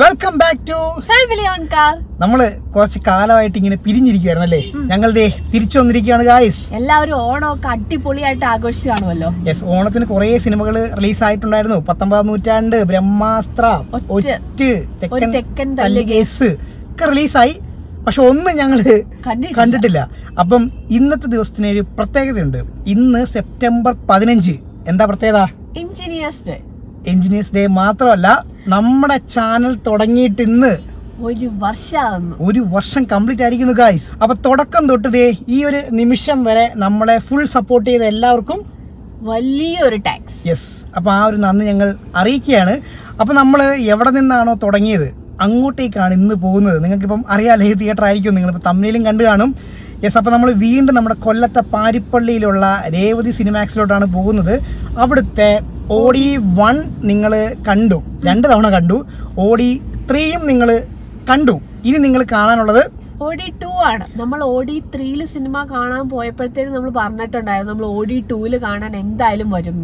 Welcome back to family on car നമ്മൾ കുറച്ച് കാലമായിട്ട് ഇങ്ങനെ പിരിഞ്ഞിരിക്കുകയായിരുന്നു അല്ലേ? ഞങ്ങൾ ദേ തിരിച്ചു വന്നിരിക്കുകയാണ് ഗായ്സ് എല്ലാവരും ഓണമൊക്കെ അടിപൊളിയായിട്ട് ആഘോഷിച്ചു കാണുമല്ലോ യെസ് ഓണത്തിന് കുറെ സിനിമകൾ റിലീസ് ആയിട്ടുണ്ടായിരുന്നു. പത്തൊമ്പതാം നൂറ്റാണ്ട് ബ്രഹ്മാസ്ത്ര ഒറ്റ. തെക്കൻ കേസ്. ഒക്കെ റിലീസായി പക്ഷെ ഒന്നും ഞങ്ങൾ കണ്ടിട്ടില്ല. കണ്ടിട്ടില്ല. അപ്പം ഇന്നത്തെ ദിവസത്തിന് ഒരു പ്രത്യേകതയുണ്ട്. ഇന്ന് സെപ്റ്റംബർ പതിനഞ്ച്. എന്താ പ്രത്യേകത? എഞ്ചിനീയേഴ്സ് ഡേ എഞ്ചിനീയേഴ്സ് ഡേ മാത്രമല്ല നമ്മുടെ ചാനൽ തുടങ്ങിയിട്ട് ഇന്ന് ഒരു വർഷമാകുന്നു ഒരു വർഷം കംപ്ലീറ്റ് ആയിരിക്കുന്നു ഗായ്സ് അപ്പൊ തുടക്കം തൊട്ട് ദേ ഈ ഒരു നിമിഷം വരെ നമ്മളെ ഫുൾ സപ്പോർട്ട് ചെയ്ത എല്ലാവർക്കും വലിയൊരു ടാക്സ് യെസ് അപ്പൊ ആ ഒരു നന്ദി ഞങ്ങൾ അറിയിക്കുകയാണ്. അപ്പൊ നമ്മൾ എവിടെ നിന്നാണോ തുടങ്ങിയത്? അങ്ങോട്ടേക്കാണ് ഇന്ന് പോകുന്നത്. നിങ്ങൾക്കിപ്പം അറിയാലേ ഈ തിയേറ്റർ ആയിരിക്കും. നിങ്ങളിപ്പോൾ തമ്മിലും കണ്ടു കാണും. യെസ് അപ്പോൾ നമ്മൾ വീണ്ടും നമ്മുടെ കൊല്ലത്തെ പാരിപ്പള്ളിയിലുള്ള രേവതി സിനിമാക്സിലോട്ടാണ് പോകുന്നത്. അവിടുത്തെ ഓഡി വൺ നിങ്ങൾ കണ്ടു. രണ്ട് തവണ കണ്ടു. ഓടി ത്രീയും നിങ്ങൾ കണ്ടു. ഇനി നിങ്ങൾ കാണാനുള്ളത് ഓഡി ടു ആണ്. നമ്മൾ ഓഡി ത്രീയിൽ സിനിമ കാണാൻ പോയപ്പോഴത്തേക്കും നമ്മൾ പറഞ്ഞിട്ടുണ്ടായിരുന്നു നമ്മൾ ഓഡി ടൂവിൽ കാണാൻ എന്തായാലും വരും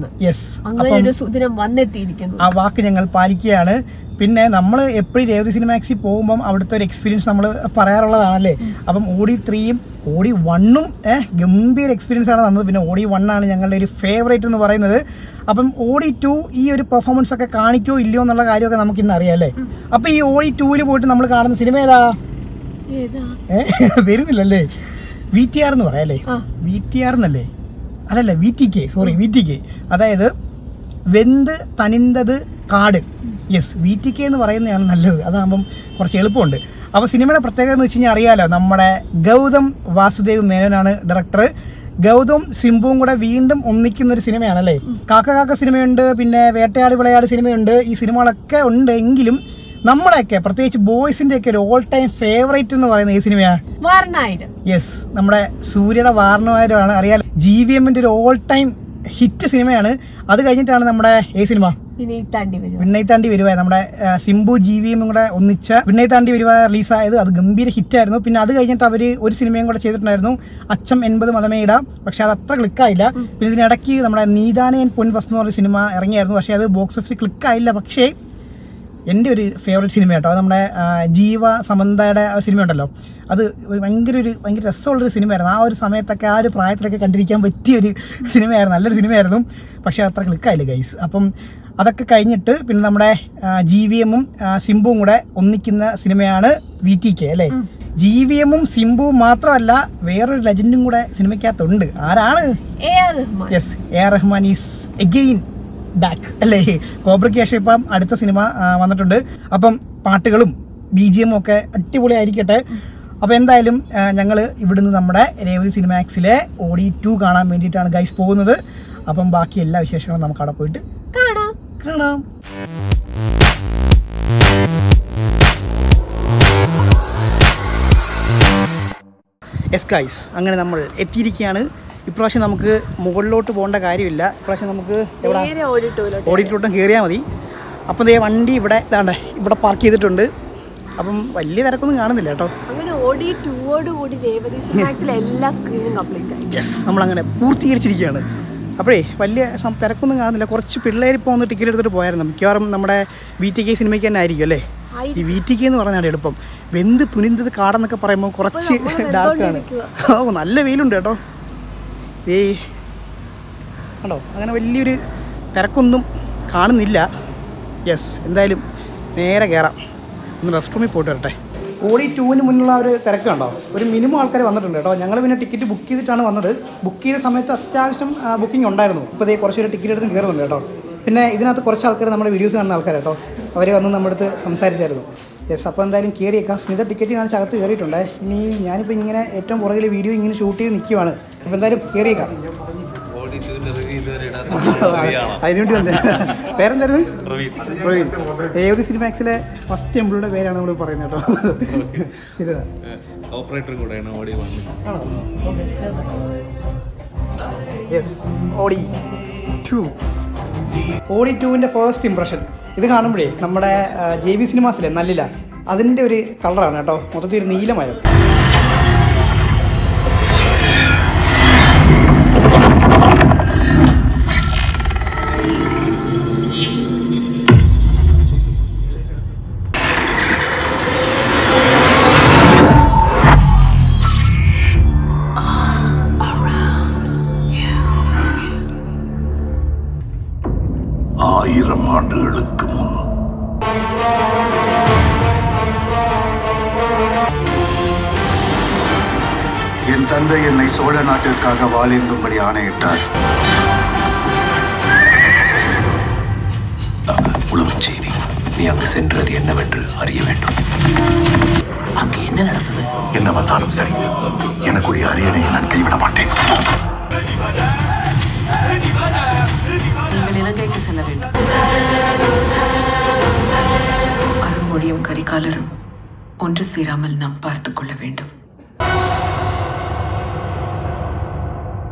അങ്ങനെ ഒരു സുദിനം വന്നെത്തിയിരിക്കുന്നു. ആ വാക്ക് ഞങ്ങൾ പാലിക്കുകയാണ്. പിന്നെ നമ്മൾ എപ്പോഴും രേവതി സിനിമാക്സിൽ പോകുമ്പം അവിടുത്തെ ഒരു എക്സ്പീരിയൻസ് നമ്മൾ പറയാറുള്ളതാണല്ലേ? അപ്പം ഓടി ത്രീയും ഓടി വണ്ണും ഏഹ് ഗംഭീര എക്സ്പീരിയൻസ് ആണ് തന്നത്. പിന്നെ ഓടി വണ്ണാണ് ഞങ്ങളുടെ ഒരു ഫേവറേറ്റ് എന്ന് പറയുന്നത്. അപ്പം ഓടി ടു ഈ ഒരു പെർഫോമൻസ് ഒക്കെ കാണിക്കോ ഇല്ലയോ എന്നുള്ള കാര്യമൊക്കെ നമുക്ക് ഇന്ന് അറിയാം അല്ലേ? അപ്പം ഈ ഓടി ടൂവിൽ പോയിട്ട് നമ്മൾ കാണുന്ന സിനിമ ഏതാ? വരുന്നില്ലല്ലേ? വി ടി ആർ എന്ന് പറയാം അല്ലേ ആ. വി ടി ആർ എന്നല്ലേ? അല്ലല്ല V T K sorry V T K അതായത് വെന്ത് തനിന്തത് കാട്. യെസ് വി ടി കെ എന്ന് പറയുന്നതാണ് നല്ലത്. അതാകുമ്പം കുറച്ച് എളുപ്പമുണ്ട്. അപ്പോൾ സിനിമയുടെ പ്രത്യേകത എന്ന് വെച്ച് കഴിഞ്ഞാൽ അറിയാലോ നമ്മുടെ ഗൗതം വാസുദേവ് മേനോനാണ് ഡയറക്ടർ ഗൗതം സിംബുവും കൂടെ വീണ്ടും ഒന്നിക്കുന്ന ഒരു സിനിമയാണല്ലേ കാക്ക കാക്ക സിനിമയുണ്ട് പിന്നെ വേട്ടയാടി വിളയാട് സിനിമയുണ്ട് ഈ സിനിമകളൊക്കെ ഉണ്ട് എങ്കിലും നമ്മുടെയൊക്കെ പ്രത്യേകിച്ച് ബോയ്സിന്റെ ഒക്കെ ഒരു ഓൾ ടൈം ഫേവറേറ്റ് എന്ന് പറയുന്ന ഈ സിനിമയാ യെസ് നമ്മുടെ സൂര്യയുടെ വാരണമാരമാണ് അറിയാലോ ജി വി എമ്മിന്റെ ഒരു ഓൾ ടൈം ഹിറ്റ് സിനിമയാണ് അത് കഴിഞ്ഞിട്ടാണ് നമ്മുടെ ഈ സിനിമ വിണ്ണൈത്താണ്ടി വരുവായ നമ്മുടെ സിംബു ജി വി എമ്മും കൂടെ ഒന്നിച്ച വിണ്ണൈത്താണ്ടി വരുവ റിലീസായത്. അത് ഗംഭീര ഹിറ്റായിരുന്നു പിന്നെ അത് കഴിഞ്ഞിട്ട് അവർ ഒരു സിനിമയും കൂടെ ചെയ്തിട്ടുണ്ടായിരുന്നു. അച്ഛം എൺപത് മതമേട. പക്ഷെ അത് അത്ര ക്ലിക്കായില്ല പിന്നെ ഇതിനിടയ്ക്ക് നമ്മുടെ നീതാനയൻ പൊൻവസ് എന്ന് പറഞ്ഞ സിനിമ ഇറങ്ങിയായിരുന്നു. പക്ഷെ അത് ബോക്സ് ഓഫീസിൽ ക്ലിക്കായില്ല പക്ഷേ എന്റെ ഒരു ഫേവറേറ്റ് സിനിമ കേട്ടോ അത് നമ്മുടെ ജീവ സമന്തയുടെ ആ സിനിമ ഉണ്ടല്ലോ. അത് ഒരു ഭയങ്കര ഒരു ഭയങ്കര രസമുള്ളൊരു സിനിമയായിരുന്നു ആ ഒരു സമയത്തൊക്കെ ആ ഒരു പ്രായത്തിലൊക്കെ കണ്ടിരിക്കാൻ പറ്റിയ ഒരു സിനിമയായിരുന്നു നല്ലൊരു സിനിമയായിരുന്നു പക്ഷേ അത്ര ക്ലിക്കായില്ല ഗൈസ് അപ്പം അതൊക്കെ കഴിഞ്ഞിട്ട് പിന്നെ നമ്മുടെ ജി വി എമ്മും സിംബുവും കൂടെ ഒന്നിക്കുന്ന സിനിമയാണ് വി ടി കെ അല്ലേ? ജി വി എമ്മും സിംബുവും മാത്രമല്ല വേറൊരു ലെജൻഡും കൂടെ സിനിമയ്ക്കകത്തുണ്ട് ആരാണ്? Yes A R Rahman is again back അല്ലേ? കോബ്രയ്ക്ക് ശേഷം ഇപ്പം അടുത്ത സിനിമ വന്നിട്ടുണ്ട്. അപ്പം പാട്ടുകളും ബി ജി എമ്മും ഒക്കെ അടിപൊളിയായിരിക്കട്ടെ. അപ്പോൾ എന്തായാലും ഞങ്ങൾ ഇവിടുന്ന് നമ്മുടെ രേവതി സിനിമാക്സിലെ ഓഡി ടു കാണാൻ വേണ്ടിയിട്ടാണ് ഗൈസ് പോകുന്നത്. അപ്പം ബാക്കി എല്ലാ വിശേഷങ്ങളും നമുക്ക് അവിടെ പോയിട്ട് കാണാം. കാണാം. എസ് ഗൈസ് അങ്ങനെ നമ്മൾ എത്തിയിരിക്കുകയാണ്. ഇപ്രാവശ്യം നമുക്ക് മുകളിലോട്ട് പോകേണ്ട കാര്യമില്ല. ഇപ്രാവശ്യം നമുക്ക് എവിടെ? കയറിയാൽ മതി. അപ്പം ദേ വണ്ടി ഇവിടെ ഇതാണ്ടേ ഇവിടെ പാർക്ക് ചെയ്തിട്ടുണ്ട്. അപ്പം വലിയ തിരക്കൊന്നും കാണുന്നില്ല കേട്ടോ. യെസ് നമ്മളങ്ങനെ പൂർത്തീകരിച്ചിരിക്കുകയാണ്. അപ്പോഴേ വലിയ തിരക്കൊന്നും കാണുന്നില്ല. കുറച്ച് പിള്ളേർ ഇപ്പോൾ ഒന്ന് ടിക്കറ്റ് എടുത്തിട്ട് പോയായിരുന്നു. മിക്കവാറും നമ്മുടെ വി ടി കെ സിനിമയ്ക്ക് തന്നെ ആയിരിക്കും അല്ലേ? ഈ വി ടി കെ എന്ന് പറഞ്ഞാണ് എളുപ്പം. വെന്ത് തുനിന്തത് കാടെന്നൊക്കെ പറയുമ്പോൾ കുറച്ച് ഡാർക്കാണ്. ഓ നല്ല വെയിലുണ്ട് കേട്ടോ. ഏയ് കണ്ടോ? അങ്ങനെ വലിയൊരു തിരക്കൊന്നും കാണുന്നില്ല. യെസ് എന്തായാലും നേരെ കയറാം ഒന്ന് റെസ്റ്റ് റൂമിൽ പോയിട്ട് വരട്ടെ. ഓടി ടൂവിന് മുന്നുള്ള ഒരു തിരക്ക് കണ്ടോ? ഒരു മിനിമം ആൾക്കാർ വന്നിട്ടുണ്ട് കേട്ടോ. ഞങ്ങൾ പിന്നെ ടിക്കറ്റ് ബുക്ക് ചെയ്തിട്ടാണ് വന്നത്. ബുക്ക് ചെയ്ത സമയത്ത് അത്യാവശ്യം ബുക്കിംഗ് ഉണ്ടായിരുന്നു. ഇപ്പോൾ ഇതേ കുറച്ച് ഒരു ടിക്കറ്റ് എടുത്ത് കയറുന്നുണ്ട് കേട്ടോ. പിന്നെ ഇതിനകത്ത് കുറച്ച് ആൾക്കാർ നമ്മുടെ വീഡിയോസ് കാണുന്ന ആൾക്കാർ കേട്ടോ. അവർ വന്ന് നമ്മുടെ അടുത്ത് സംസാരിച്ചായിരുന്നു. യെസ് അപ്പോൾ എന്തായാലും കയറിയേക്കാം സ്മിത ടിക്കറ്റ് കാണിച്ച് അകത്ത് കയറിയിട്ടുണ്ടേ ഇനി ഞാനിപ്പോൾ ഇങ്ങനെ ഏറ്റവും പുറകിൽ വീഡിയോ ഇങ്ങനെ ഷൂട്ട് ചെയ്ത് നിൽക്കുവാണ് അപ്പോൾ എന്തായാലും കയറിയേക്കാം അതിനുവേണ്ടി വന്നേ. പേരെന്തായിരുന്നു? പ്രവീൺ. ഏത് സിനിമാക്സിലെ ഫസ്റ്റ് എംപ്ലോയുടെ പേരാണ് നമ്മൾ പറയുന്നത് കേട്ടോ. ശരിതാ ഓപ്പറേറ്റർ കൂടെയാണ് ഓടി യെസ് ഓടി. ടു ഓടി ടുവിന്റെ ഫസ്റ്റ് ഇംപ്രഷൻ ഇത് കാണുമ്പോഴേ നമ്മുടെ ജെ ബി സിനിമാസിലെ നല്ലില്ല അതിന്റെ ഒരു കളറാണ് കേട്ടോ. മൊത്തത്തിൽ ഒരു നീലമയം. ஆயிரம் ஆண்டுகளுக்கு முன். என் தந்தை என்னை சோழ நாட்டிற்காக வாழேந்தும்படி ஆணையிட்டார். உளவுச் செய்தி. நீ அங்கு சென்றது என்னவென்று அறிய வேண்டும். அங்கு என்ன நடந்தது? என்ன வந்தாலும் சரி. எனக்குரிய அரியணையை நான் கைவிட மாட்டேன். இலங்கைக்கு செல்ல வேண்டும். அருள்மொழியும் கரிகாலரும் ஒன்று சேராமல் நாம் பார்த்துக் கொள்ள வேண்டும்.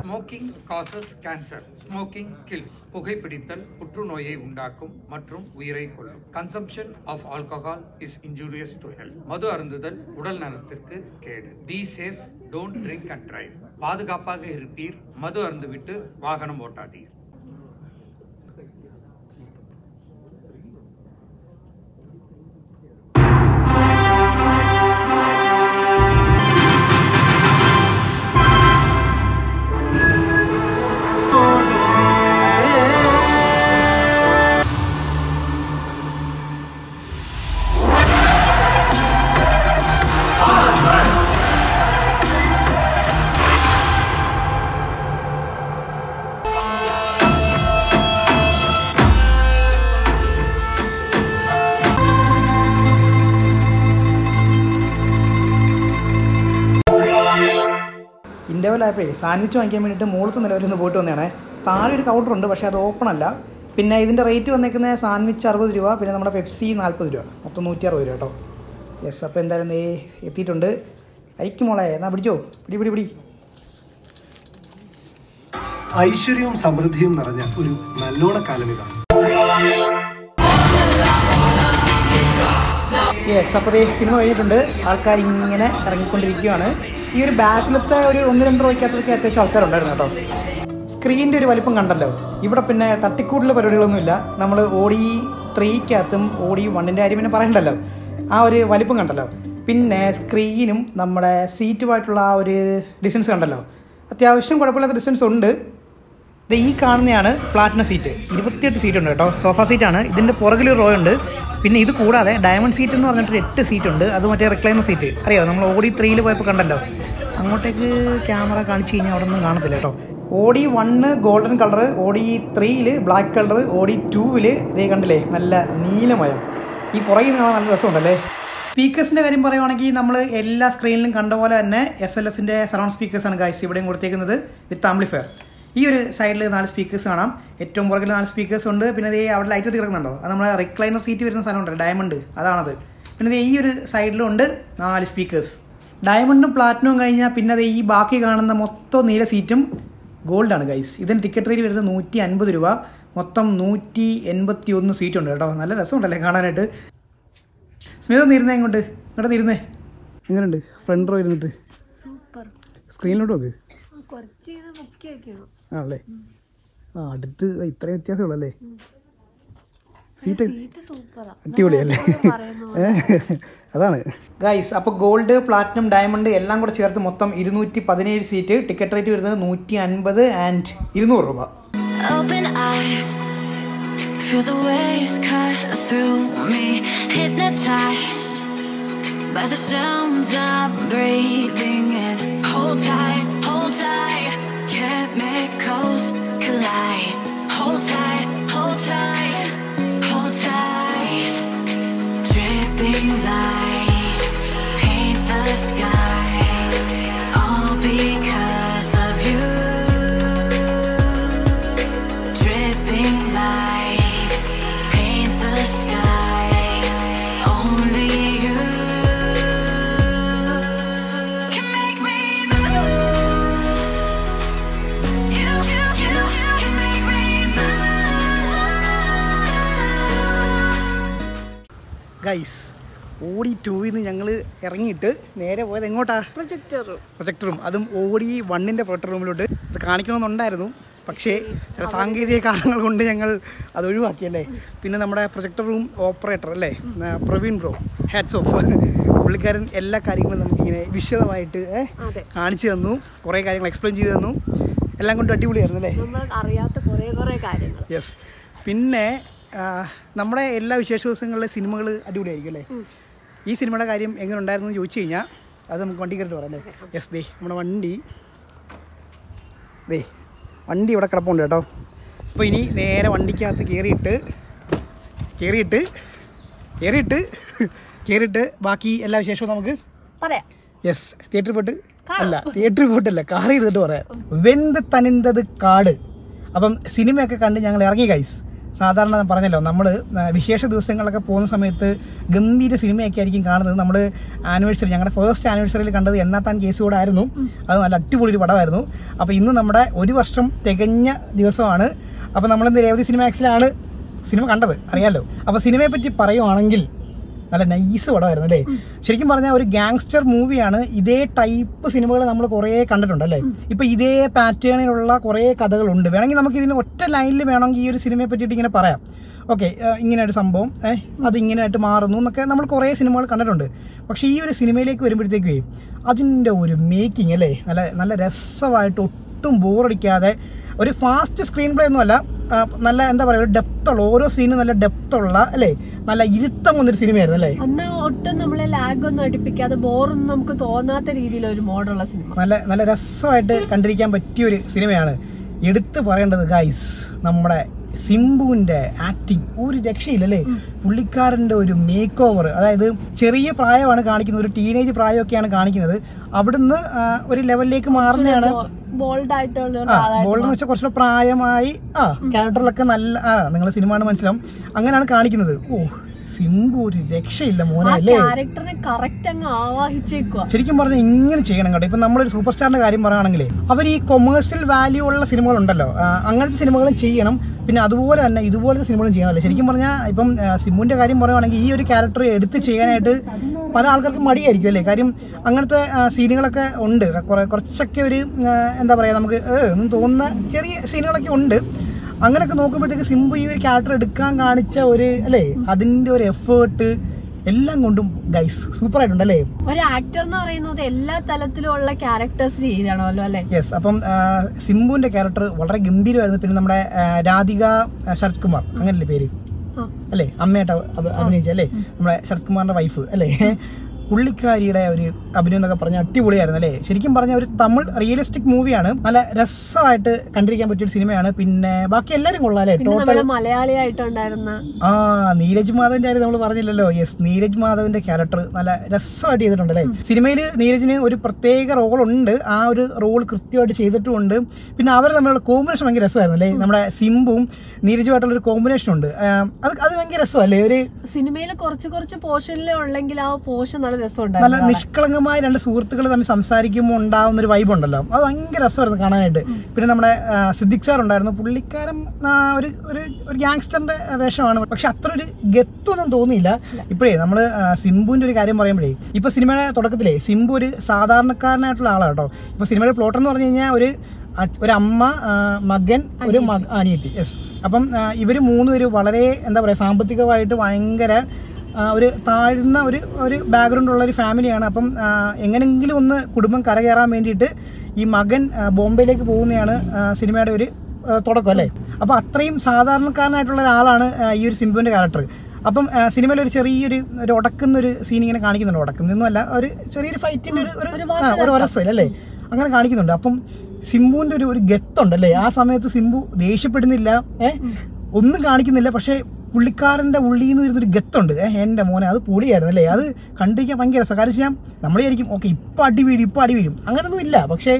Smoking causes cancer smoking kills புகைப்பிடித்தல் புற்றுநோயை உண்டாக்கும் மற்றும் உயிரை கொள்ளும் consumption of alcohol is injurious to health மது அருந்துதல் உடல் நலத்திற்கு கேடு. Be safe don't drink and drive பாதுகாப்பாக இருப்பீர். மது அருந்துவிட்டு வாகனம் ஓட்டாதீர். ആയപ്പോഴേ സാൻഡ്വിച്ച് വാങ്ങിക്കാൻ വേണ്ടിയിട്ട് മുകളത്ത് നിലവിൽ നിന്ന് പോയിട്ട് വന്നതാണേ. താഴെ ഒരു കൗണ്ടർ ഉണ്ട് പക്ഷേ അത് ഓപ്പൺ അല്ല. പിന്നെ ഇതിന്റെ റേറ്റ് വന്നേക്കുന്നത് സാൻഡ്വിച്ച് അറുപത് രൂപ പിന്നെ നമ്മുടെ പെപ്സി നാൽപ്പത് രൂപ. മൊത്തം നൂറ്റി അറുപത് രൂപ കേട്ടോ. യെസ് അപ്പോൾ എന്തായാലും നീ എത്തിയിട്ടുണ്ട്. അരിക്കും മോളെ എന്നാ പിടിച്ചോ? പിടി പിടി പിടി. ഐശ്വര്യവും സമൃദ്ധിയും നിറഞ്ഞ ഒരു നല്ലോണ ഇതാണ് യെസ് അപ്പോൾ സിനിമ കഴിഞ്ഞിട്ടുണ്ട്. ആൾക്കാർ ഇങ്ങനെ ഇറങ്ങിക്കൊണ്ടിരിക്കുകയാണ്. ഈ ഒരു ബാക്കിലത്തെ ഒരു ഒന്ന് രണ്ട് രൂപയ്ക്കകത്തൊക്കെ അത്യാവശ്യം ആൾക്കാരുണ്ടായിരുന്നു കേട്ടോ. സ്ക്രീനിന്റെ ഒരു വലിപ്പം കണ്ടല്ലോ. ഇവിടെ പിന്നെ തട്ടിക്കൂടുള്ള പരിപാടികളൊന്നുമില്ല. നമ്മൾ ഓടി ത്രീക്കകത്തും ഓടി വണ്ണിന്റെ കാര്യം പിന്നെ പറയണ്ടല്ലോ. ആ ഒരു വലിപ്പം കണ്ടല്ലോ. പിന്നെ സ്ക്രീനും നമ്മുടെ സീറ്റുമായിട്ടുള്ള ആ ഒരു ഡിസ്റ്റൻസ് കണ്ടല്ലോ. അത്യാവശ്യം കുഴപ്പമില്ലാത്ത ഡിസ്റ്റൻസ് ഉണ്ട്. ഈ കാണുന്നതാണ് പ്ലാറ്റിന സീറ്റ് ഇരുപത്തിയെട്ട് സീറ്റ് ഉണ്ട് കേട്ടോ. സോഫ സീറ്റാണ് ഇതിന്റെ പുറകിൽ റോ ഉണ്ട്. പിന്നെ ഇത് കൂടാതെ ഡയമണ്ട് സീറ്റ് എന്ന് പറഞ്ഞിട്ട് എട്ട് സീറ്റ് ഉണ്ട്. അത് മറ്റേ റിക്ലൈനർ സീറ്റ് അറിയാമോ നമ്മൾ ഓടി ത്രീയിൽ പോയപ്പോൾ കണ്ടല്ലോ. അങ്ങോട്ടേക്ക് ക്യാമറ കാണിച്ചു കഴിഞ്ഞാൽ അവിടെ ഒന്നും കാണത്തില്ല കേട്ടോ. ഓടി വണ്ണ് ഗോൾഡൻ കളർ ഓടി ത്രീയിൽ ബ്ലാക്ക് കളർ ഓടി ടൂവിൽ ഇതേ കണ്ടില്ലേ? നല്ല നീലമയം. ഈ പുറകിൽ കാണാൻ നല്ല രസമുണ്ടല്ലേ? സ്പീക്കേഴ്സിന്റെ കാര്യം പറയുവാണെങ്കിൽ നമ്മൾ എല്ലാ സ്ക്രീനിലും കണ്ട പോലെ തന്നെ എസ് എൽ എസിന്റെ സറൗണ്ട് സ്പീക്കേഴ്സാണ് ഗായ്സ് ഇവിടെയും കൊടുത്തേക്കുന്നത് വിത്ത് ആംപ്ലിഫയർ ഈ ഒരു സൈഡിൽ നാല് സ്പീക്കേഴ്സ് കാണാം. ഏറ്റവും പുറകിൽ നാല് സ്പീക്കേഴ്സ് ഉണ്ട്. പിന്നെ ദേ അവിടെ ലൈറ്റ് എത്തി കിടക്കുന്നുണ്ടോ? അത് നമ്മുടെ റിക്ലൈനർ സീറ്റ് വരുന്ന സ്ഥലമുണ്ട് ഡയമണ്ട് അതാണത്. പിന്നെ ദേ ഈ ഒരു സൈഡിലും ഉണ്ട് നാല് സ്പീക്കേഴ്സ് ഡയമണ്ടും പ്ലാറ്റിനവും കഴിഞ്ഞാൽ പിന്നെ ദേ ഈ ബാക്കി കാണുന്ന മൊത്തം നീല സീറ്റും ഗോൾഡാണ് ഗൈസ് ഇതിന് ടിക്കറ്റ് റേറ്റ് വരുന്നത് നൂറ്റി അൻപത് രൂപ. മൊത്തം നൂറ്റി എൺപത്തി ഒന്ന് സീറ്റ് ഉണ്ട് കേട്ടോ. നല്ല രസമുണ്ടല്ലേ കാണാനായിട്ട്. സ്മിത ഒന്ന് ഇരുന്നേ ഇങ്ങോട്ട്. ഇങ്ങോട്ട് ഇരുന്നേ. എങ്ങനെയുണ്ട് ഫ്രണ്ട് റോ ഇരുന്നിട്ട്. സ്ക്രീനിലോട്ട് നോക്ക്. ആണല്ലേ? ആ അടുത്ത് ഇത്രയും വ്യത്യാസമുള്ളൂ അല്ലേ സീറ്റ് സീറ്റ് സൂപ്പറാ. അടിപൊളിയല്ലേ? അതാണ്. ഗൈസ് അപ്പോൾ ഗോൾഡ് പ്ലാറ്റിനം ഡയമണ്ട് എല്ലാം കൂടെ ചേർത്ത് മൊത്തം ഇരുന്നൂറ്റി പതിനേഴ് സീറ്റ്. ടിക്കറ്റ് റേറ്റ് വരുന്നത് നൂറ്റി അൻപത് ആൻഡ് ഇരുന്നൂറ് രൂപ. Open eye, feel the waves cut through me, hypnotized by the sounds I'm breathing in. Hold tight, ടൂവിൽ നിന്ന് ഞങ്ങൾ ഇറങ്ങിയിട്ട് നേരെ പോയത് എങ്ങോട്ടാ? പ്രൊജക്ടർ പ്രൊജക്ടർ റൂം അതും ഓടി വണ്ണിന്റെ പ്രൊജക്ടർ റൂമിലോട്ട് അത് കാണിക്കണമെന്നുണ്ടായിരുന്നു. പക്ഷേ ചില സാങ്കേതിക കാരണങ്ങൾ കൊണ്ട് ഞങ്ങൾ അത് ഒഴിവാക്കിയല്ലേ? പിന്നെ നമ്മുടെ പ്രൊജക്ടർ റൂം ഓപ്പറേറ്റർ അല്ലേ? പ്രവീൺ ബ്രോ ഹാറ്റ്സ് ഓഫ് പുള്ളിക്കാരൻ എല്ലാ കാര്യങ്ങളും നമുക്കിങ്ങനെ വിശദമായിട്ട്. കാണിച്ചു തന്നു. കുറേ കാര്യങ്ങൾ എക്സ്പ്ലെയിൻ ചെയ്തു തന്നു. എല്ലാം കൊണ്ട് അടിപൊളിയായിരുന്നു അല്ലേ? അറിയാത്ത കുറേ കുറേ കാര്യങ്ങൾ. യെസ് പിന്നെ നമ്മുടെ എല്ലാ വിശേഷ ദിവസങ്ങളിലെ സിനിമകൾ അടിപൊളിയായിരിക്കും അല്ലേ? ഈ സിനിമയുടെ കാര്യം എങ്ങനെ ഉണ്ടായിരുന്നു എന്ന് ചോദിച്ചു കഴിഞ്ഞാൽ അത് നമുക്ക് വണ്ടി കയറിട്ട് പറയാം. അല്ലേ യെസ് ദേ നമ്മുടെ വണ്ടി. ദേ വണ്ടി ഇവിടെ കിടപ്പുണ്ട് കേട്ടോ. അപ്പോൾ ഇനി നേരെ വണ്ടിക്കകത്ത് കയറിയിട്ട് കയറിയിട്ട് കയറിയിട്ട് കയറിയിട്ട് ബാക്കി എല്ലാ വിശേഷവും നമുക്ക് പറയാം. യെസ് തിയേറ്ററിൽ പോയിട്ട് അല്ല തിയേറ്ററിൽ പോയിട്ടല്ല കാറിൽ ഇരുന്നിട്ട് പറയാം. വെന്ത് തനിന്തത് കാട്. അപ്പം സിനിമയൊക്കെ കണ്ട് ഞങ്ങൾ ഇറങ്ങി ഗൈസ് സാധാരണ ഞാൻ പറഞ്ഞല്ലോ നമ്മൾ വിശേഷ ദിവസങ്ങളൊക്കെ പോകുന്ന സമയത്ത് ഗംഭീര സിനിമയൊക്കെ ആയിരിക്കും കാണുന്നത് നമ്മൾ ആനിവേഴ്സറി ഞങ്ങളുടെ ഫസ്റ്റ് ആനിവേഴ്സറിയിൽ കണ്ടത് എന്നാത്താൻ കേസ് കൂടെ ആയിരുന്നു അത് നല്ല അടിപൊളി ഒരു പടമായിരുന്നു. അപ്പോൾ ഇന്ന് നമ്മുടെ ഒരു വർഷം തികഞ്ഞ ദിവസമാണ്. അപ്പോൾ നമ്മൾ രേവതി സിനിമാക്സിലാണ് സിനിമ കണ്ടത്. അറിയാമല്ലോ അപ്പോൾ സിനിമയെ പറ്റി പറയുവാണെങ്കിൽ നല്ല നൈസ് പടമായിരുന്നു അല്ലേ? ശരിക്കും പറഞ്ഞാൽ ഒരു ഗാങ്സ്റ്റർ മൂവിയാണ് ഇതേ ടൈപ്പ് സിനിമകൾ നമ്മൾ കുറേ കണ്ടിട്ടുണ്ട് അല്ലേ ഇപ്പൊ ഇതേ പാറ്റേണിലുള്ള കുറേ കഥകളുണ്ട്. വേണമെങ്കിൽ നമുക്ക് ഇതിന് ഒറ്റ ലൈനിൽ വേണമെങ്കിൽ ഈ ഒരു സിനിമയെ പറ്റിയിട്ട് ഇങ്ങനെ പറയാം. ഓക്കെ ഇങ്ങനെ ഒരു സംഭവം ഏഹ് അത് ഇങ്ങനെയായിട്ട് മാറുന്നു എന്നൊക്കെ നമ്മൾ കുറേ സിനിമകൾ കണ്ടിട്ടുണ്ട്. പക്ഷേ ഈ ഒരു സിനിമയിലേക്ക് വരുമ്പോഴത്തേക്കേ അതിന്റെ ഒരു മേക്കിംഗ് അല്ലേ? നല്ല നല്ല രസമായിട്ട് ഒട്ടും ബോറടിക്കാതെ ഒരു ഫാസ്റ്റ് സ്ക്രീൻ പ്ലേ ഒന്നുമല്ല. നല്ല എന്താ പറയുക ഒരു ഡെപ്ത് ഉള്ള ഓരോ സീനും നല്ല ഡെപ്ത് ഉള്ള അല്ലേ? നല്ല ഇരുത്തം വന്നൊരു സിനിമയായിരുന്നു അല്ലേ അന്ന് ഒട്ടും നമ്മളെ ലാഗ് ഒന്നും അടുപ്പിക്കാതെ ബോറൊന്നും നമുക്ക് തോന്നാത്ത രീതിയിൽ ഒരു മോഡുള്ള സിനിമ നല്ല നല്ല രസമായിട്ട് കണ്ടിരിക്കാൻ പറ്റിയ ഒരു സിനിമയാണ് എടുത്തു പറയേണ്ടത് ഗൈസ് നമ്മുടെ സിംബുവിന്റെ ആക്ടിങ്. ഒരു രക്ഷയില്ലല്ലേ? പുള്ളിക്കാരന്റെ ഒരു മേക്ക് ഓവർ അതായത് ചെറിയ പ്രായമാണ് കാണിക്കുന്നത്. ഒരു ടീനേജ് പ്രായമൊക്കെയാണ് കാണിക്കുന്നത്. അവിടുന്ന് ഒരു ലെവലിലേക്ക് മാറുന്നതാണ്. ബോൾഡ് എന്ന് വെച്ചാൽ കുറച്ചുകൂടെ പ്രായമായി ആ ക്യാരക്ടറിലൊക്കെ നല്ല ആ നിങ്ങൾ സിനിമ ആണ് മനസ്സിലാവും. അങ്ങനെയാണ് കാണിക്കുന്നത്. ഓ സിംബു ഒരു രക്ഷയില്ല മോനെ അല്ലേ? ശരിക്കും പറഞ്ഞാൽ ഇങ്ങനെ ചെയ്യണം കേട്ടോ. ഇപ്പൊ നമ്മളൊരു സൂപ്പർ സ്റ്റാറിന്റെ കാര്യം പറയുകയാണെങ്കിൽ അവർ ഈ കൊമേഴ്സ്യൽ വാല്യൂ ഉള്ള സിനിമകളുണ്ടല്ലോ. ഉണ്ടല്ലോ അങ്ങനത്തെ സിനിമകളും ചെയ്യണം. പിന്നെ അതുപോലെ തന്നെ ഇതുപോലത്തെ സിനിമകളും ചെയ്യണമല്ലേ ശരിക്കും പറഞ്ഞാൽ ഇപ്പം സിമ്മുവിന്റെ കാര്യം പറയുവാണെങ്കിൽ ഈ ഒരു ക്യാരക്ടർ എടുത്ത് ചെയ്യാനായിട്ട് പല ആൾക്കാർക്കും മടിയായിരിക്കും അല്ലേ? കാര്യം അങ്ങനത്തെ സീനുകളൊക്കെ ഉണ്ട്. കുറേ കുറച്ചൊക്കെ ഒരു എന്താ പറയുക നമുക്ക് എന്ന് തോന്നുന്ന ചെറിയ സീനുകളൊക്കെ ഉണ്ട്. അങ്ങനെയൊക്കെ നോക്കുമ്പോഴത്തേക്ക് സിമ്പ് ഈ ഒരു ക്യാരക്ടർ എടുക്കാൻ കാണിച്ച ഒരു അല്ലേ? അതിന്റെ ഒരു എഫേർട്ട് എല്ലാം കൊണ്ടും ഗൈസ് സൂപ്പർ ആയിട്ടുണ്ട് അല്ലേ ഒരു ആക്ടർ എന്ന് പറയുന്നത് എല്ലാ തലത്തിലുള്ള ക്യാരക്ടേഴ്സ് ചെയ്യണമല്ലോ അല്ലേ? യെസ് അപ്പം സിംബുവിന്റെ ക്യാരക്ടർ വളരെ ഗംഭീരമായിരുന്നു. പിന്നെ നമ്മുടെ രാധിക ശരത് കുമാർ അങ്ങനല്ലേ പേര്. അല്ലേ? അമ്മയായിട്ട് അഭ- അഭിനയിച്ച അല്ലേ? നമ്മുടെ ശരത് കുമാറിന്റെ വൈഫ് അല്ലേ? പുള്ളിക്കാരിയുടെ ഒരു അഭിനയം എന്നൊക്കെ പറഞ്ഞ അടിപൊളിയായിരുന്നു അല്ലേ? ശരിക്കും പറഞ്ഞ ഒരു തമിഴ് റിയലിസ്റ്റിക് മൂവിയാണ് നല്ല രസമായിട്ട് കണ്ടിരിക്കാൻ പറ്റിയ ഒരു സിനിമയാണ് പിന്നെ ബാക്കി എല്ലാവരും കൊള്ളാം അല്ലേ പിന്നെ ടോട്ടൽ നമ്മുടെ മലയാളിയായിട്ടുണ്ടായിരുന്ന ആ നീരജ് മാധവന്റെ കാര്യം നമ്മൾ പറഞ്ഞില്ലല്ലോ. യെസ് നീരജ് മാധവന്റെ ക്യാരക്ടർ നല്ല രസമായിട്ട് ചെയ്തിട്ടുണ്ട് അല്ലേ? സിനിമയിൽ നീരജിന് ഒരു പ്രത്യേക റോൾ ഉണ്ട്. ആ ഒരു റോൾ കൃത്യമായിട്ട് ചെയ്തിട്ടുമുണ്ട്. പിന്നെ അവർ തമ്മിലുള്ള കോമ്പിനേഷൻ ഭയങ്കര രസമായിരുന്നു അല്ലേ? നമ്മുടെ സിംബും നീരജുമായിട്ടുള്ള ഒരു കോമ്പിനേഷൻ ഉണ്ട്. അത് അത് ഭയങ്കര രസമല്ലേ? ഒരു സിനിമയിൽ കുറച്ച് കുറച്ച് പോർഷനിലേ ഉള്ളെങ്കിൽ ആ പോർഷൻ നല്ല നല്ല നിഷ്കളങ്കമായ രണ്ട് സുഹൃത്തുക്കൾ തമ്മിൽ സംസാരിക്കുമ്പോൾ ഉണ്ടാവുന്ന ഒരു വൈബ് ഉണ്ടല്ലോ. അത് ഭയങ്കര രസമായിരുന്നു കാണാനായിട്ട്. പിന്നെ നമ്മുടെ സിദ്ദിഖ് സാർ ഉണ്ടായിരുന്നു. പുള്ളിക്കാരൻ ഒരു ഒരു ഒരു ഗ്യാങ്സ്റ്ററിന്റെ വേഷമാണ്. പക്ഷെ അത്ര ഒരു ഗത്തൊന്നും തോന്നിയില്ല. ഇപ്പോഴേ നമ്മൾ സിംബുവിന്റെ ഒരു കാര്യം പറയുമ്പോഴേ ഇപ്പൊ സിനിമയുടെ തുടക്കത്തിലേ സിംബു ഒരു സാധാരണക്കാരനായിട്ടുള്ള ആളാണ് കേട്ടോ ഇപ്പൊ സിനിമയുടെ പ്ലോട്ട് എന്ന് പറഞ്ഞു കഴിഞ്ഞാൽ ഒരു ഒരമ്മ ഒരു അമ്മ മകൻ ഒരു അനിയത്തി. യെസ് അപ്പം ഇവർ മൂന്നുപേരും വളരെ എന്താ പറയുക സാമ്പത്തികമായിട്ട് ഭയങ്കര ഒരു താഴ്ന്ന ഒരു ഒരു ബാക്ക്ഗ്രൗണ്ട് ഉള്ള ഒരു ഫാമിലിയാണ് അപ്പം എങ്ങനെയെങ്കിലും എങ്ങനെങ്കിലും ഒന്ന് കുടുംബം കരകയറാൻ വേണ്ടിയിട്ട് ഈ മകൻ ബോംബെയിലേക്ക് പോകുന്നതാണ് സിനിമയുടെ ഒരു തുടക്കം അല്ലേ? അപ്പം അത്രയും സാധാരണക്കാരനായിട്ടുള്ള ഒരാളാണ് ഈ ഒരു സിംബുവിന്റെ ക്യാരക്ടർ അപ്പം സിനിമയിൽ ഒരു ചെറിയൊരു ഒരു ഉടക്കുന്നൊരു സീൻ ഇങ്ങനെ കാണിക്കുന്നുണ്ട്. ഉടക്കുന്നൊന്നുമല്ല ഒരു ചെറിയൊരു ഫൈറ്റിന്റെ ഒരു ഒരു ആ, ഒരു ഒരസൽ അല്ലേ? അങ്ങനെ കാണിക്കുന്നുണ്ട്. അപ്പം സിംബുവിന്റെ ഒരു ഒരു ഗത്തുണ്ടല്ലേ? ആ സമയത്ത് സിംബു ദേഷ്യപ്പെടുന്നില്ല ഏഹ് ഒന്നും കാണിക്കുന്നില്ല. പക്ഷേ പുള്ളിക്കാരന്റെ ഉള്ളിൽ നിന്ന് വരുന്നൊരു ഗത്തുണ്ട്. എന്റെ മോനെ അത് പൊളിയായിരുന്നു അല്ലേ? അത് കണ്ടിരിക്കാൻ ഭയങ്കര കാരണം ചെയ്യാം നമ്മൾ വിചാരിക്കും ഓക്കെ ഇപ്പം അടി വീഴും ഇപ്പം അടി വീഴും. അങ്ങനൊന്നും ഇല്ല. പക്ഷേ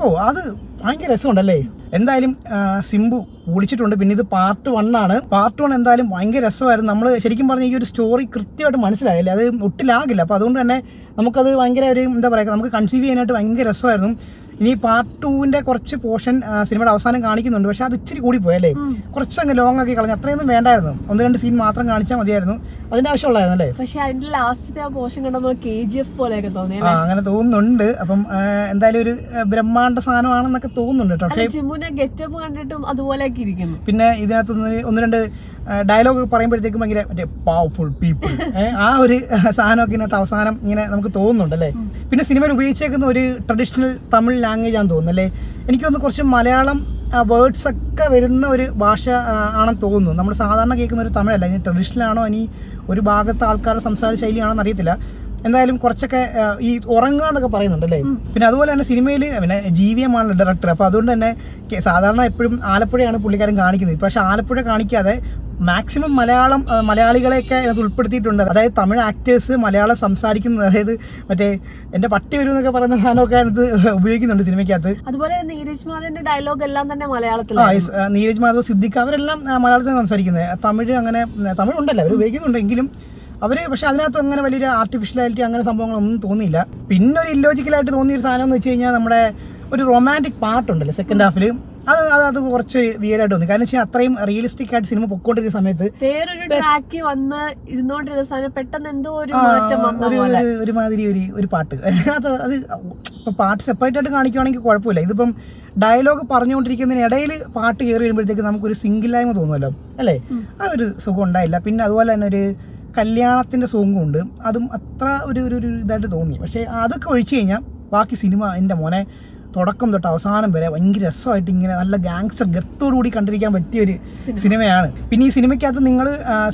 ഓ അത് ഭയങ്കര രസമുണ്ടല്ലേ എന്തായാലും സിംബു വിളിച്ചിട്ടുണ്ട്. പിന്നെ ഇത് പാർട്ട് വൺ ആണ്. പാർട്ട് വൺ എന്തായാലും ഭയങ്കര രസമായിരുന്നു. നമ്മൾ ശരിക്കും പറഞ്ഞാൽ ഈ ഒരു സ്റ്റോറി കൃത്യമായിട്ട് മനസ്സിലായില്ലേ? അത് ഒട്ടിലാകില്ല. അപ്പോൾ അതുകൊണ്ട് തന്നെ നമുക്കത് ഭയങ്കര ഒരു എന്താ പറയുക നമുക്ക് കൺസീവ് ചെയ്യാനായിട്ട് ഭയങ്കര രസമായിരുന്നു. ഇനി പാർട്ട് ടൂവിന്റെ കുറച്ച് പോർഷൻ സിനിമയുടെ അവസാനം കാണിക്കുന്നുണ്ട്. പക്ഷെ അത് ഇച്ചിരി കൂടി പോയല്ലേ? കുറച്ച് അങ്ങ് ലോങ് ആക്കി കളഞ്ഞു അത്രയൊന്നും വേണ്ടായിരുന്നു. ഒന്ന് രണ്ട് സീൻ മാത്രം കാണിച്ചാൽ മതിയായിരുന്നു. അതിന്റെ ആവശ്യമുള്ളതായിരുന്നു അല്ലേ? പക്ഷെ അതിന്റെ ലാസ്റ്റത്തെ ആ പോർഷൻ കണ്ടപ്പോൾ കെ ജി എഫ് പോലെയൊക്കെ തോന്നി ആ അങ്ങനെ തോന്നുന്നുണ്ട്. അപ്പം എന്തായാലും ഒരു ബ്രഹ്മാണ്ട ബ്രഹ്മാണ്ഡ സാധനമാണെന്നൊക്കെ തോന്നുന്നുണ്ട് കേട്ടോ. പക്ഷേ ജിമ്മുന്റെ ഗെറ്റപ്പ് കണ്ടിട്ടും അതുപോലെയൊക്കെ ഇരിക്കുന്നു. പിന്നെ ഇതിനകത്ത് ഒന്ന് രണ്ട് ഡയലോഗ് പറയുമ്പോഴത്തേക്കും ഭയങ്കര മറ്റേ പവർഫുൾ പീപ്പിൾ ആ ഒരു സാധനമൊക്കെ ഇതിനകത്ത് അവസാനം ഇങ്ങനെ നമുക്ക് തോന്നുന്നുണ്ട് അല്ലേ? പിന്നെ സിനിമയിൽ ഉപയോഗിച്ചേക്കുന്ന ഒരു ട്രഡീഷണൽ തമിഴ് ലാംഗ്വേജ് ആണെന്ന് തോന്നുന്നു അല്ലേ? എനിക്കൊന്ന് കുറച്ച് മലയാളം വേർഡ്സ് ഒക്കെ വരുന്ന ഒരു ഭാഷ ആണെന്ന് തോന്നുന്നു. നമ്മൾ സാധാരണ കേൾക്കുന്ന ഒരു തമിഴല്ല. ഇനി ട്രഡീഷണൽ ആണോ? ഇനി ഒരു ഭാഗത്ത് ആൾക്കാരുടെ സംസാര ശൈലിയാണോ അറിയത്തില്ല. എന്തായാലും കുറച്ചൊക്കെ ഈ ഉറങ്ങുക എന്നൊക്കെ പറയുന്നുണ്ട് അല്ലേ? പിന്നെ അതുപോലെ തന്നെ സിനിമയിൽ പിന്നെ ജി വി എം ആണല്ലോ ഡയറക്ടർ അപ്പോൾ അതുകൊണ്ട് തന്നെ സാധാരണ എപ്പോഴും ആലപ്പുഴയാണ് പുള്ളിക്കാരൻ കാണിക്കുന്നത്. പക്ഷേ ആലപ്പുഴ കാണിക്കാതെ മാക്സിമം മലയാളം മലയാളികളെയൊക്കെ അതിനകത്ത് ഉൾപ്പെടുത്തിയിട്ടുണ്ട്. അതായത് തമിഴ് ആക്ടേഴ്സ് മലയാളം സംസാരിക്കുന്നത് അതായത് മറ്റേ എന്റെ പട്ടി വരും എന്നൊക്കെ പറയുന്ന സാധനമൊക്കെ അതിനകത്ത് ഉപയോഗിക്കുന്നുണ്ട് സിനിമയ്ക്കകത്ത്. അതുപോലെ നീരജ് മാധവന്റെ ഡയലോഗ് എല്ലാം തന്നെ മലയാളത്തിൽ നീരജ് മാധവ് സിദ്ദിഖ് അവരെല്ലാം മലയാളത്തിൽ സംസാരിക്കുന്നത്. തമിഴ് അങ്ങനെ തമിഴ് ഉണ്ടല്ലോ അവർ ഉപയോഗിക്കുന്നുണ്ട് എങ്കിലും അവർ പക്ഷെ അതിനകത്ത് അങ്ങനെ വലിയൊരു ആർട്ടിഫിഷ്യലാലിറ്റി അങ്ങനെ സംഭവങ്ങളൊന്നും തോന്നിയില്ല. പിന്നെ ഒരു ഇല്ലോജിക്കലായിട്ട് തോന്നിയ ഒരു സാധനം എന്ന് വെച്ച് കഴിഞ്ഞാൽ നമ്മുടെ ഒരു റൊമാന്റിക് പാട്ടുണ്ടല്ലോ സെക്കൻഡ് ഹാഫിൽ അത് അത് അത് കുറച്ച് വിയലായിട്ട് തോന്നി. കാരണം വെച്ചാൽ അത്രയും റിയലിസ്റ്റിക് ആയിട്ട് സിനിമ പൊക്കോണ്ടിരിക്കുന്ന സമയത്ത് വേറൊരു ട്രാക്ക് വന്ന് ഇരുന്നോണ്ടിരുന്ന സാധനം പെട്ടെന്ന് എന്തോ ഒരു മാറ്റം ഒരുമാതിരി ഒരു ഒരു പാട്ട്. അത് അത് ഇപ്പൊ പാട്ട് സെപ്പറേറ്റ് ആയിട്ട് കാണിക്കുവാണെങ്കിൽ കുഴപ്പമില്ല. ഇതിപ്പം ഡയലോഗ് പറഞ്ഞുകൊണ്ടിരിക്കുന്നതിന് ഇടയിൽ പാട്ട് കയറി വരുമ്പോഴത്തേക്ക് നമുക്കൊരു സിംഗിലായ്മ തോന്നുമല്ലോ അല്ലേ? അതൊരു സുഖം ഉണ്ടായില്ല. പിന്നെ അതുപോലെ തന്നെ ഒരു കല്യാണത്തിന്റെ സോങ്ങും ഉണ്ട്. അതും അത്ര ഒരു ഒരു ഒരു ഇതായിട്ട് തോന്നി. പക്ഷേ അതൊക്കെ ഒഴിച്ചു കഴിഞ്ഞാൽ ബാക്കി സിനിമ എന്റെ മോനെ തുടക്കം തൊട്ട് അവസാനം വരെ ഭയങ്കര രസമായിട്ട് ഇങ്ങനെ നല്ല ഗാങ്സ്റ്റർ ഗത്തോടുകൂടി കണ്ടിരിക്കാൻ പറ്റിയ ഒരു സിനിമയാണ്. പിന്നെ ഈ സിനിമയ്ക്കകത്ത് നിങ്ങൾ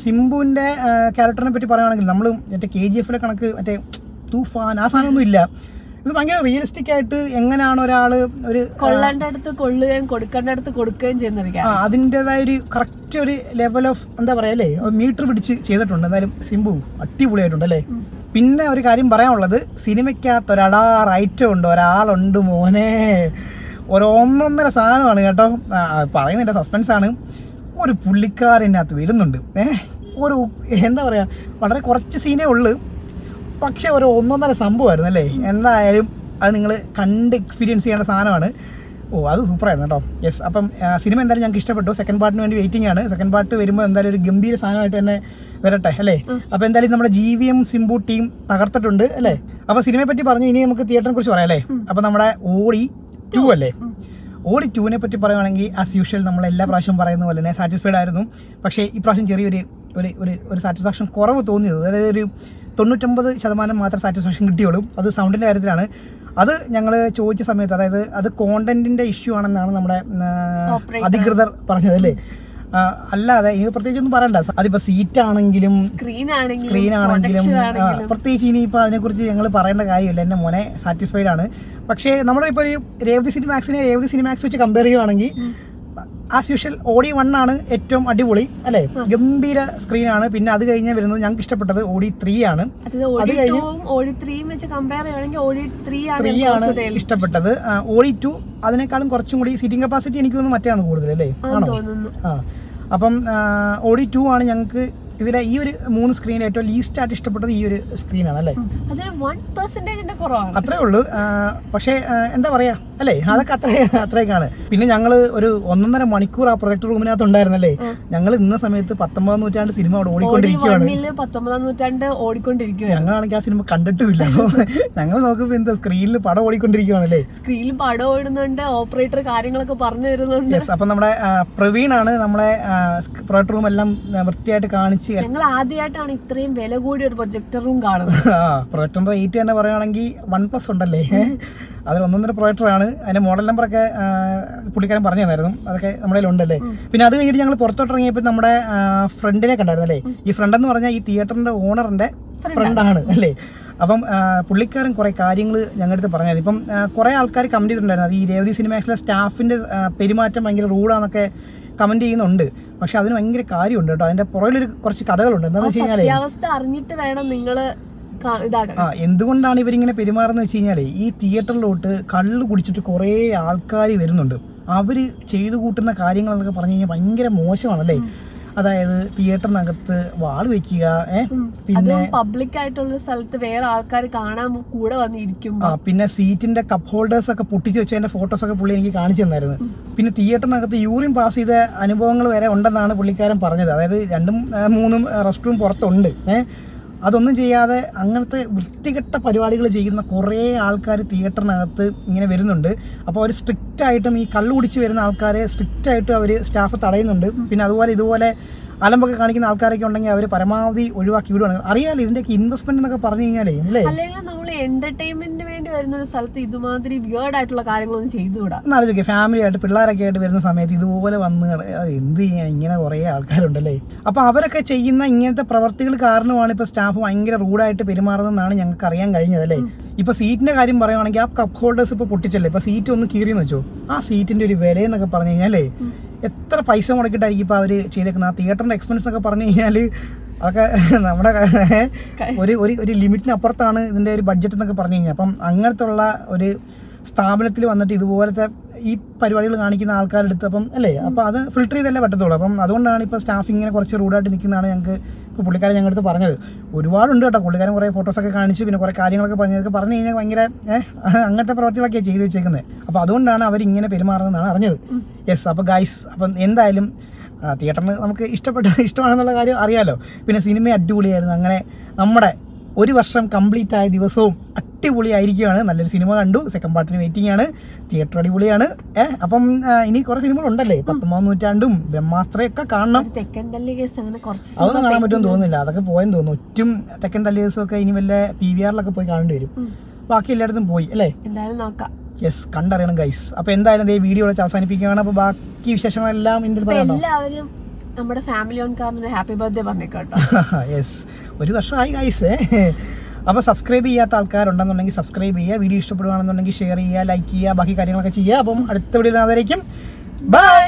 സിംബുവിന്റെ ക്യാരക്ടറിനെ പറ്റി പറയുകയാണെങ്കിൽ നമ്മൾ മറ്റേ കെ ജി എഫിലെ കണക്ക് മറ്റേ തൂഫാൻ ആ സാധനമൊന്നും ഇല്ല. ഇത് ഭയങ്കര റിയലിസ്റ്റിക് ആയിട്ട് എങ്ങനെയാണ് ഒരാൾ ഒരു കൊള്ളേണ്ട അടുത്ത് കൊള്ളുകയും കൊടുക്കേണ്ട അടുത്ത് കൊടുക്കുകയും ചെയ്യുന്നൊരിക്കാം ആ അതിന്റെതായ ഒരു കറക്റ്റ് ഒരു ലെവൽ ഓഫ് എന്താ പറയാ അല്ലേ? മീറ്റർ പിടിച്ച് ചെയ്തിട്ടുണ്ട്. എന്തായാലും സിംബു അടിപൊളിയായിട്ടുണ്ട് അല്ലേ? പിന്നെ ഒരു കാര്യം പറയാനുള്ളത് സിനിമയ്ക്കകത്ത് ഒരടാർ ഐറ്റം ഉണ്ട് ഒരാളുണ്ട് മോനെ. ഒരു ഒന്നൊന്നര സാധനമാണ് കേട്ടോ. പറയുന്നില്ല സസ്പെൻസാണ് ഒരു പുള്ളിക്കാരനകത്ത് വരുന്നുണ്ട്. ഏഹ് ഒരു എന്താ പറയുക വളരെ കുറച്ച് സീനേ ഉള്ളൂ. പക്ഷേ ഒരു ഒന്നൊന്നര സംഭവമായിരുന്നു അല്ലേ? എന്തായാലും അത് നിങ്ങൾ കണ്ട് എക്സ്പീരിയൻസ് ചെയ്യേണ്ട സാധനമാണ്. ഓ അത് സൂപ്പറായിരുന്നു കേട്ടോ. യെസ് അപ്പം സിനിമ എന്തായാലും ഞങ്ങൾക്ക് ഇഷ്ടപ്പെട്ടു. സെക്കൻഡ് പാർട്ടിന് വേണ്ടി വെയിറ്റിംഗ് ആണ്. സെക്കൻഡ് പാർട്ട് വരുമ്പോൾ എന്തായാലും ഒരു ഗംഭീര സാധനമായിട്ട് തന്നെ വരട്ടെ അല്ലേ? അപ്പോൾ എന്തായാലും നമ്മുടെ G V M Simbu team തകർത്തിട്ടുണ്ട് അല്ലേ? അപ്പം സിനിമയെ പറ്റി പറഞ്ഞു ഇനി നമുക്ക് തിയേറ്ററിനെ കുറിച്ച് പറയാം അല്ലേ? അപ്പോൾ നമ്മുടെ ഓടി ടു അല്ലേ? ഓടി ടൂവിനെ പറ്റി പറയുവാണെങ്കിൽ ആസ് യൂഷ്വൽ നമ്മൾ എല്ലാ പ്രാവശ്യം പറയുന്ന പോലെ തന്നെ സാറ്റിസ്ഫൈഡ് ആയിരുന്നു. പക്ഷേ ഈ പ്രാവശ്യം ചെറിയൊരു ഒരു ഒരു ഒരു സാറ്റിസ്ഫാക്ഷൻ കുറവ് തോന്നിയത്. അതായത് ഒരു തൊണ്ണൂറ്റൊമ്പത് ശതമാനം മാത്രം സാറ്റിസ്ഫാക്ഷൻ കിട്ടിയുള്ളൂ. അത് സൗണ്ടിന്റെ കാര്യത്തിലാണ്. അത് ഞങ്ങൾ ചോദിച്ച സമയത്ത് അതായത് അത് കോണ്ടന്റിന്റെ ഇഷ്യൂ ആണെന്നാണ് നമ്മുടെ അധികൃതർ പറഞ്ഞത് അല്ലേ? അല്ലാതെ ഇനി പ്രത്യേകിച്ച് ഒന്നും പറയണ്ട അതിപ്പോ സീറ്റ് ആണെങ്കിലും സ്ക്രീൻ ആണെങ്കിലും പ്രത്യേകിച്ച് ഇനിയിപ്പോൾ അതിനെക്കുറിച്ച് ഞങ്ങൾ പറയേണ്ട കാര്യമില്ല. എന്റെ മോനെ സാറ്റിസ്ഫൈഡ് ആണ്. പക്ഷേ നമ്മളിപ്പോൾ ഒരു രേവതി സിനിമാക്സിനെ രേവതി സിനിമാക്സ് വെച്ച് കമ്പയർ ചെയ്യുവാണെങ്കിൽ ആസ് യൂഷ്വൽ ഓഡി വൺ ആണ് ഏറ്റവും അടിപൊളി അല്ലെ? ഗംഭീര സ്ക്രീനാണ് പിന്നെ അത് കഴിഞ്ഞ് വരുന്നത് ഞങ്ങൾക്ക് ഇഷ്ടപ്പെട്ടത് ഓഡി ത്രീ ആണ്. ത്രീ ആണ് ഇഷ്ടപ്പെട്ടത്. ഓഡി ടു അതിനേക്കാളും കുറച്ചും കൂടി സീറ്റിംഗ് കപ്പാസിറ്റി എനിക്ക് തോന്നുന്നു മറ്റേതാണ് കൂടുതൽ അല്ലേ? ആണോ? ആ. അപ്പം ഓഡി ടു ആണ് ഞങ്ങൾക്ക് ഇതിലെ ഈ ഒരു മൂന്ന് സ്ക്രീൻ ഏറ്റവും ലീസ്റ്റ് ആയിട്ട് ഇഷ്ടപ്പെട്ടത് ഈ ഒരു സ്ക്രീനാണ് അല്ലേ? അതൊരു ഉള്ളൂ. പക്ഷേ എന്താ പറയാ? അല്ലേ? അതൊക്കെ അത്ര അത്രയൊക്കെയാണ് പിന്നെ ഞങ്ങൾ ഒരു ഒന്നൊന്നര മണിക്കൂർ ആ പ്രൊജക്ട് റൂമിനകത്ത് ഉണ്ടായിരുന്നല്ലേ? ഞങ്ങൾ ഇന്ന സമയത്ത് പത്തൊമ്പതാം നൂറ്റാണ്ട് സിനിമ അവിടെ ഓടി ഓടിക്കൊണ്ടിരിക്കുകയാണ് പത്തൊമ്പതാം നൂറ്റാണ്ട് ഞങ്ങളാണെങ്കിൽ ആ സിനിമ കണ്ടിട്ടുമില്ല. ഞങ്ങൾ നോക്കുമ്പോൾ എന്താ സ്ക്രീനിൽ പടം ഓടിക്കൊണ്ടിരിക്കുകയാണല്ലേ സ്ക്രീനിൽ പടം ഓടുന്നുണ്ട് ഓപ്പറേറ്റർ കാര്യങ്ങളൊക്കെ പറഞ്ഞു തരുന്നുണ്ട്. അപ്പൊ അപ്പം നമ്മുടെ പ്രവീൺ ആണ് നമ്മളെ പ്രൊജക്ട് റൂം എല്ലാം വൃത്തിയായിട്ട് കാണിച്ച് ഞങ്ങൾ ആദ്യമായിട്ടാണ് ഇത്രയും വില കൂടിയ ഒരു പ്രൊജക്ടർ റൂം കാണുന്നത്. പ്രൊജക്ടറിന്റെ റേറ്റ് തന്നെ പറയുകയാണെങ്കിൽ വൺ പ്ലസ് ഉണ്ടല്ലേ? അതിൽ ഒന്നൊന്നര പ്രൊജക്ടറാണ് അതിന്റെ മോഡൽ നമ്പറൊക്കെ ഒക്കെ പുള്ളിക്കാരൻ പറഞ്ഞു തന്നായിരുന്നു. അതൊക്കെ നമ്മുടെ ഉണ്ടല്ലേ? പിന്നെ അത് കഴിഞ്ഞിട്ട് ഞങ്ങൾ പുറത്തോട്ട് ഇറങ്ങിയപ്പോൾ നമ്മുടെ ഫ്രണ്ടിനെ കണ്ടായിരുന്നു അല്ലേ ഈ ഫ്രണ്ട് എന്ന് പറഞ്ഞാൽ ഈ തിയേറ്ററിന്റെ ഓണറിന്റെ ഫ്രണ്ടാണ് അല്ലേ? അപ്പം പുള്ളിക്കാരൻ കുറേ കാര്യങ്ങൾ ഞങ്ങളുടെ അടുത്ത് പറഞ്ഞത് ഇപ്പം കുറെ കുറേ ആൾക്കാർ കമന്റ് ചെയ്തിട്ടുണ്ടായിരുന്നു. അത് ഈ രേവതി സിനിമാക്സിലെ സ്റ്റാഫിന്റെ പെരുമാറ്റം ഭയങ്കര റൂഡാന്നൊക്കെ കമന്റ് ചെയ്യുന്നുണ്ട്. പക്ഷെ അതിന് ഭയങ്കര കാര്യമുണ്ട് കേട്ടോ. അതിന്റെ പുറകിലൊരു കുറച്ച് കഥകളുണ്ട്. എന്താണെന്ന് വെച്ച് കഴിഞ്ഞാൽ അറിഞ്ഞിട്ട് വേണം ആ എന്തുകൊണ്ടാണ് ഇവരിങ്ങനെ പെരുമാറുന്നത് വെച്ച് കഴിഞ്ഞാൽ ഈ തിയേറ്ററിലോട്ട് കള്ള് കുടിച്ചിട്ട് കുറേ ആൾക്കാർ വരുന്നുണ്ട്. അവർ ചെയ്തു കൂട്ടുന്ന കാര്യങ്ങൾ എന്നൊക്കെ പറഞ്ഞു കഴിഞ്ഞാൽ ഭയങ്കര മോശമാണല്ലേ? അതായത് തിയേറ്ററിനകത്ത് വാൾ വെക്കുക പിന്നെ പബ്ലിക് ആയിട്ടുള്ള സ്ഥലത്ത് വേറെ ആൾക്കാർ കാണാൻ കൂടെ വന്നിരിക്കും. ആ പിന്നെ സീറ്റിന്റെ കപ്പ് ഹോൾഡേഴ്സ് ഒക്കെ പൊട്ടിച്ച് വെച്ചതിന്റെ ഫോട്ടോസ് ഒക്കെ പുള്ളി എനിക്ക് കാണിച്ചു തന്നായിരുന്നു. പിന്നെ തിയേറ്ററിനകത്ത് യൂറിൻ പാസ് ചെയ്ത അനുഭവങ്ങൾ വരെ ഉണ്ടെന്നാണ് പുള്ളിക്കാരൻ പറഞ്ഞത്. അതായത് രണ്ടും മൂന്നും റെസ്റ്റ് റൂം പുറത്തുണ്ട് ഏഹ് അതൊന്നും ചെയ്യാതെ അങ്ങനത്തെ വൃത്തികെട്ട പരിപാടികൾ ചെയ്യുന്ന കുറേ ആൾക്കാർ തിയേറ്ററിനകത്ത് ഇങ്ങനെ വരുന്നുണ്ട്. അപ്പോൾ അവർ സ്ട്രിക്റ്റായിട്ടും ഈ കള്ളു കുടിച്ച് വരുന്ന ആൾക്കാരെ സ്ട്രിക്റ്റായിട്ടും അവർ സ്റ്റാഫ് തടയുന്നുണ്ട്. പിന്നെ അതുപോലെ ഇതുപോലെ അലമ്പൊക്കെ കാണിക്കുന്ന ആൾക്കാരൊക്കെ ഉണ്ടെങ്കിൽ അവർ പരമാവധി ഒഴിവാക്കി വിടുവാണ്. അറിയാലോ ഇതിന്റെ ഇൻവെസ്റ്റ്മെന്റ് എന്നൊക്കെ പറഞ്ഞു കഴിഞ്ഞാലേ അല്ലേ? അല്ലെങ്കിൽ നമ്മൾ എന്റർടൈൻമെന്റിന് വേണ്ടി വരുന്ന ഒരു സ്ഥലത്ത് ഇതുമാതിരി വിയേർഡ് ആയിട്ടുള്ള കാര്യങ്ങളൊന്നും ചെയ്തുകൂടാ. എന്നാലും ഫാമിലി ആയിട്ട് പിള്ളേരൊക്കെ ആയിട്ട് വരുന്ന സമയത്ത് ഇതുപോലെ വന്ന് എന്ത് ചെയ്യാൻ ഇങ്ങനെ കുറേ ആൾക്കാരുണ്ടല്ലേ? അപ്പോൾ അവരൊക്കെ ചെയ്യുന്ന ഇങ്ങനത്തെ പ്രവർത്തികൾ കാരണമാണ് ഇപ്പോൾ സ്റ്റാഫ് ഭയങ്കര റൂഡായിട്ട് പെരുമാറുന്നതെന്നാണ് ഞങ്ങൾക്ക് അറിയാൻ കഴിഞ്ഞത് അല്ലേ? ഇപ്പോൾ സീറ്റിന്റെ കാര്യം പറയുവാണെങ്കിൽ ആ കപ്പ് ഹോൾഡേഴ്സ് ഇപ്പോൾ പൊട്ടിച്ചല്ലേ? ഇപ്പോൾ സീറ്റ് ഒന്ന് കീറിയെന്ന് വെച്ചോ? ആ സീറ്റിന്റെ ഒരു വില എന്നൊക്കെ പറഞ്ഞു കഴിഞ്ഞാലേ എത്ര പൈസ മുടക്കിയിട്ടായിരിക്കും ഇപ്പോൾ അവർ ചെയ്തേക്കുന്നത്? ആ തിയേറ്ററിന്റെ എക്സ്പെൻസ് ഒക്കെ പറഞ്ഞു കഴിഞ്ഞാൽ അതൊക്കെ നമ്മുടെ ഒരു ഒരു ഒരു ലിമിറ്റിനപ്പുറത്താണ് ഇതിന്റെ ഒരു ബഡ്ജറ്റ് എന്നൊക്കെ പറഞ്ഞു കഴിഞ്ഞാൽ. അപ്പം അങ്ങനത്തുള്ള ഒരു സ്ഥാപനത്തിൽ വന്നിട്ട് ഇതുപോലത്തെ ഈ പരിപാടികൾ കാണിക്കുന്ന ആൾക്കാരെടുത്ത് അപ്പം അല്ലേ? അപ്പോൾ അത് ഫിൽട്ടർ ചെയ്തല്ലേ പറ്റത്തുള്ളൂ. അപ്പം അതുകൊണ്ടാണ് ഇപ്പോൾ സ്റ്റാഫ് ഇങ്ങനെ കുറച്ച് റൂഡായിട്ട് നിൽക്കുന്നതാണ് ഞങ്ങൾക്ക് ഇപ്പോൾ പുള്ളിക്കാരൻ ഞങ്ങളുടെ അടുത്ത് പറഞ്ഞത്. ഒരുപാടുണ്ട് കേട്ടോ. പുള്ളിക്കാരൻ കുറേ ഫോട്ടോസൊക്കെ കാണിച്ച് പിന്നെ കുറേ കാര്യങ്ങളൊക്കെ പറഞ്ഞു ഇതൊക്കെ പറഞ്ഞു കഴിഞ്ഞാൽ ഭയങ്കര അങ്ങനത്തെ പ്രവർത്തികളൊക്കെ ചെയ്തു വെച്ചേക്കുന്നത് അപ്പോൾ അതുകൊണ്ടാണ് അവർ ഇങ്ങനെ പെരുമാറുന്നതെന്നാണ് അറിഞ്ഞത്. യെസ് അപ്പോൾ ഗൈസ് അപ്പം എന്തായാലും തിയേറ്ററിന് നമുക്ക് ഇഷ്ടപ്പെട്ട ഇഷ്ടമാണെന്നുള്ള കാര്യം അറിയാമല്ലോ പിന്നെ സിനിമ അടിപൊളിയായിരുന്നു. അങ്ങനെ നമ്മുടെ ഒരു വർഷം കംപ്ലീറ്റ് ആയ ദിവസവും അടിപൊളിയായിരിക്കുകയാണ്. നല്ലൊരു സിനിമ കണ്ടു. സെക്കൻഡ് പാർട്ടിന് വെയിറ്റിംഗ് ആണ്. തിയേറ്റർ അടിപൊളിയാണ്. ഏഹ് അപ്പം ഇനി കുറേ സിനിമകളുണ്ടല്ലേ പത്തൊമ്പതാം നൂറ്റാണ്ടും ബ്രഹ്മാസ്ത്രയൊക്കെ കാണണം. തെക്കൻ അങ്ങനെ കുറച്ച് അതൊന്നും കാണാൻ പറ്റുമെന്ന് തോന്നുന്നില്ല. അതൊക്കെ പോയെന്ന് തോന്നുന്നു. ഒറ്റും തെക്കൻ തല്ലിയേഴ്സും ഒക്കെ ഇനി വല്ല പി വി ആറിലൊക്കെ പോയി കാണേണ്ടി വരും. ബാക്കി എല്ലായിടത്തും പോയി അല്ലേ? എന്തായാലും നോക്കാം. യെസ് കണ്ടറിയണം ഗൈസ് അപ്പോൾ എന്തായാലും ദേ വീഡിയോ വെച്ച് അവസാനിപ്പിക്കുകയാണ്. അപ്പോൾ ബാക്കി വിശേഷങ്ങളെല്ലാം ഇന്ത്യയിൽ പറയാം എല്ലാവരും നമ്മുടെ ഫാമിലി ഓൺ കാറിന് ഹാപ്പി ബർത്ത്ഡേ പറഞ്ഞേക്കോട്ടോ യെസ് ഒരു വർഷമായി ഗൈസ് അപ്പോൾ സബ്സ്ക്രൈബ് ചെയ്യാത്ത ആൾക്കാരുണ്ടെന്നുണ്ടെങ്കിൽ സബ്സ്ക്രൈബ് ചെയ്യുക വീഡിയോ ഇഷ്ടപ്പെടുകയാണെന്നുണ്ടെങ്കിൽ ഷെയർ ചെയ്യുക ലൈക്ക് ചെയ്യുക ബാക്കി കാര്യങ്ങളൊക്കെ ചെയ്യുക. അപ്പം അടുത്ത വീഡിയോ ആദരിക്കും. ബൈ